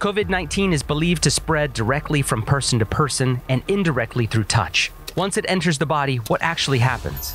COVID 19 is believed to spread directly from person to person and indirectly through touch. Once it enters the body, what actually happens?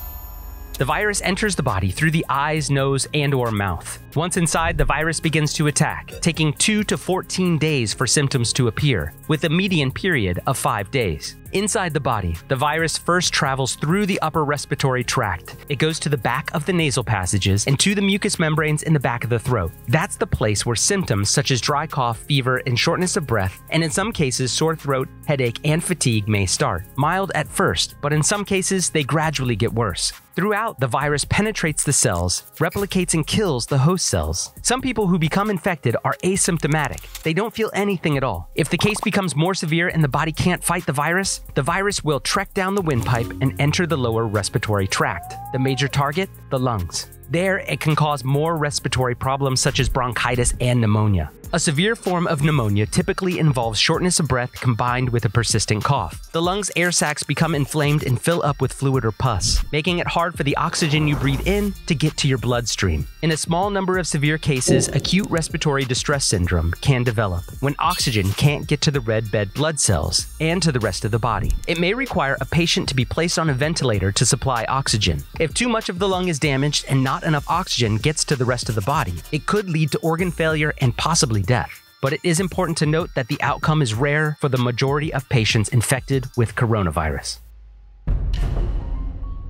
The virus enters the body through the eyes, nose, and or mouth. Once inside, the virus begins to attack, taking 2 to 14 days for symptoms to appear, with a median period of 5 days. Inside the body, the virus first travels through the upper respiratory tract. It goes to the back of the nasal passages and to the mucous membranes in the back of the throat. That's the place where symptoms such as dry cough, fever, and shortness of breath, and in some cases sore throat, headache, and fatigue may start. Mild at first, but in some cases they gradually get worse. Throughout, the virus penetrates the cells, replicates and kills the host cells. Some people who become infected are asymptomatic. They don't feel anything at all. If the case becomes more severe and the body can't fight the virus, the virus will trek down the windpipe and enter the lower respiratory tract. The major target? The lungs. There, it can cause more respiratory problems such as bronchitis and pneumonia. A severe form of pneumonia typically involves shortness of breath combined with a persistent cough. The lungs' air sacs become inflamed and fill up with fluid or pus, making it hard for the oxygen you breathe in to get to your bloodstream. In a small number of severe cases, acute respiratory distress syndrome can develop when oxygen can't get to the red bed blood cells and to the rest of the body. It may require a patient to be placed on a ventilator to supply oxygen. If too much of the lung is damaged and not enough oxygen gets to the rest of the body, it could lead to organ failure and possibly death. But it is important to note that the outcome is rare for the majority of patients infected with coronavirus.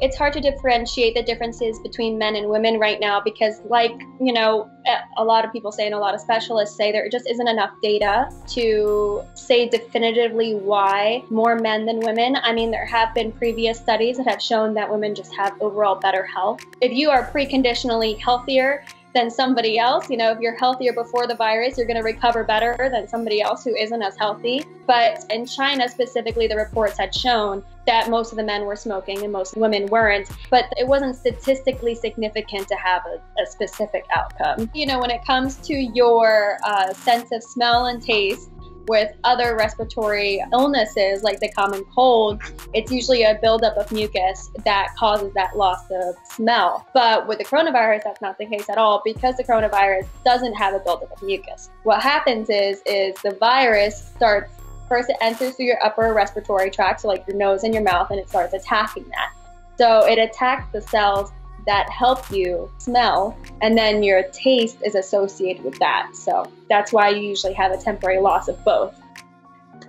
It's hard to differentiate the differences between men and women right now because, like, you know, a lot of people say and a lot of specialists say, there just isn't enough data to say definitively why more men than women. I mean, there have been previous studies that have shown that women just have overall better health. If you are preconditionally healthier, than somebody else. You know, if you're healthier before the virus, you're going to recover better than somebody else who isn't as healthy. But in China specifically, the reports had shown that most of the men were smoking and most women weren't, but it wasn't statistically significant to have a, a specific outcome. You know, when it comes to your uh, sense of smell and taste, with other respiratory illnesses like the common cold, it's usually a buildup of mucus that causes that loss of smell. But with the coronavirus, that's not the case at all because the coronavirus doesn't have a buildup of mucus. What happens is is the virus starts first it enters through your upper respiratory tract, so like your nose and your mouth, and it starts attacking that. So it attacks the cells that help you smell, and then your taste is associated with that. So that's why you usually have a temporary loss of both.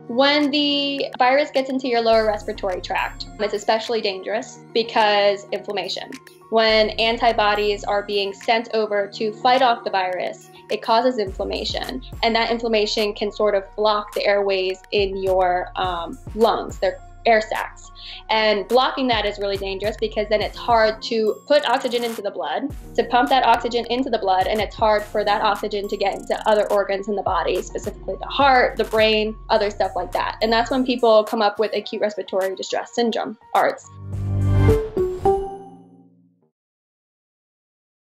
When the virus gets into your lower respiratory tract, it's especially dangerous because inflammation. When antibodies are being sent over to fight off the virus, it causes inflammation, and that inflammation can sort of block the airways in your um, lungs. They're air sacs. And blocking that is really dangerous because then it's hard to put oxygen into the blood, to pump that oxygen into the blood, and it's hard for that oxygen to get into other organs in the body, specifically the heart, the brain, other stuff like that. And that's when people come up with acute respiratory distress syndrome, ARDS.